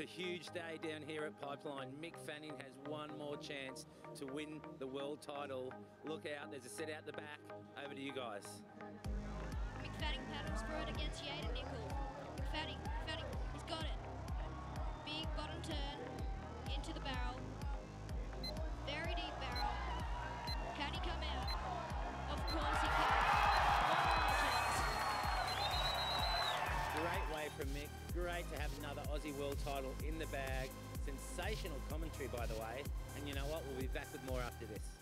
a huge day down here at Pipeline. Mick Fanning has one more chance to win the world title. Look out, there's a set out the back. Over to you guys. Mick Fanning paddles for it against Nickel. Fanning, Fanning, he's got it. Big bottom turn into the barrel. Great way from Mick. Great to have another Aussie world title in the bag. Sensational commentary, by the way. And you know what? We'll be back with more after this.